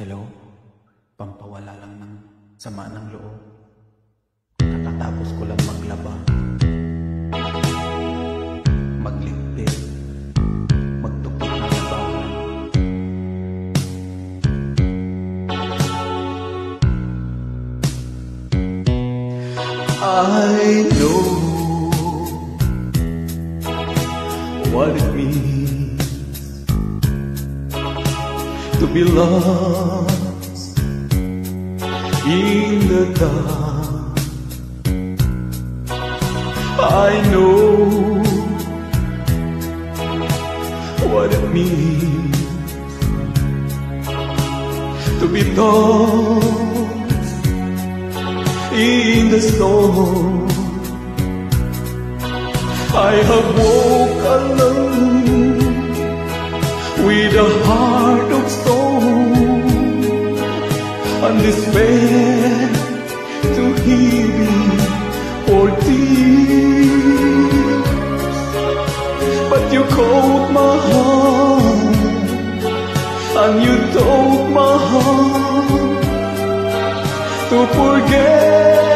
Hello? Pampawala lang ng sama ng loob. Kakatapos ko lang maglaba. Magligpit. Magtupit ng labahan. I know to be lost in the dark. I know what it means to be lost in the storm. I have woke alone with a heart and despair to me for tears. But you called my heart and you told my heart to forget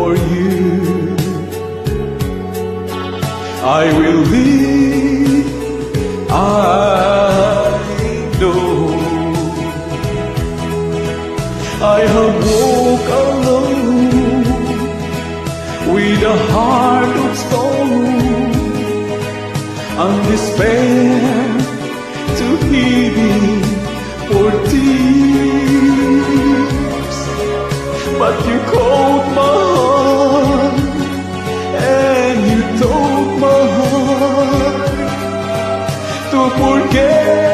for you. I will live. I know. I have walked alone with a heart of stone and despair to heal me for tears. To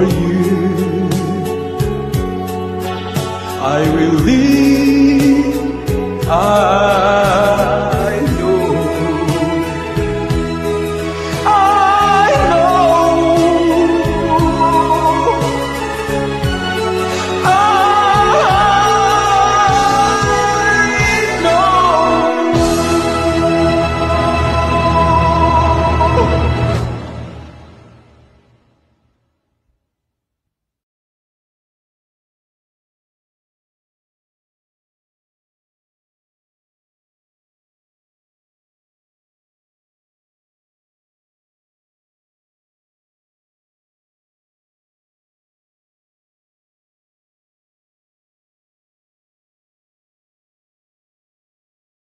for you. I will live. I